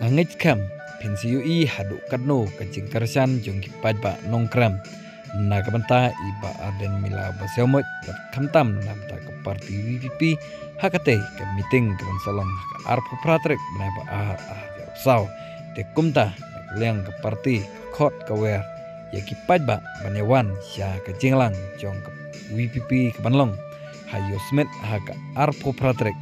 hangit kam pensi i hadu kadno kajing karsan jong kipat ba nongkram na kabanta iba arden mila basyomot bat kamtam nam ta ke parti VPP hakate ke meeting ke ka arpo pratrek na ba ar ar saw te kumta liang ke parti khot ka wer. Ya kipat ba banyawan sya ke jinglang jong ke VPP ke banlong hayo smet haka arpo pratrek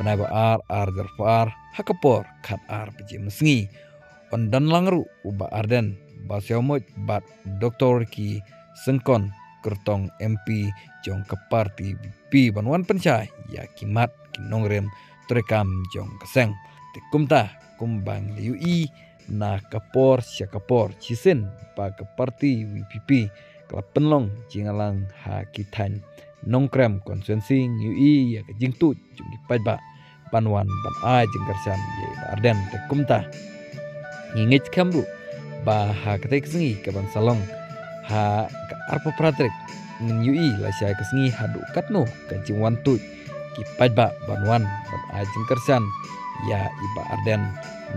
Benai ba ar ar ar hakapor kat ar peji mesngi. On dan langru uba arden basyomot bat doktor ki sengkon kertong MP jong ke parti pi banwan pencai ya kimat kinongrem terekam jong keseng. Tikumta kumbang liu i na kapor sya kapor cisen pa ke parti WPP kelap penlong jingalang ha kitan nongkrem konsensi ngiu i ya ke jingtu jung ba panwan ban a jengkarsan ye ba arden te kumta ngingit kambu ba ha kate kesengi ke ban salong ha ka arpo pratrek ngin yui la sya kesengi hadu katno ka jingwan tu ki ba banwan ban a ya iba arden.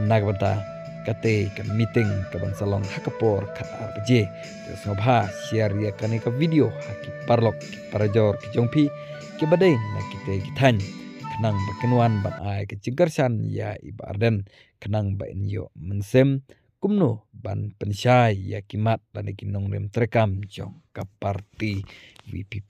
Nagbata kate ka meeting ka ban salong hakapor kat arpje terus ngobha share ya kane ka video haki parlok ki parajor ki jongpi ke badai na kite kitan kenang bakenwan ban ai ke ya iba arden kenang ba yo mensem kumno ban pensyai ya kimat dan ikinong rem terekam jong kaparti VPP.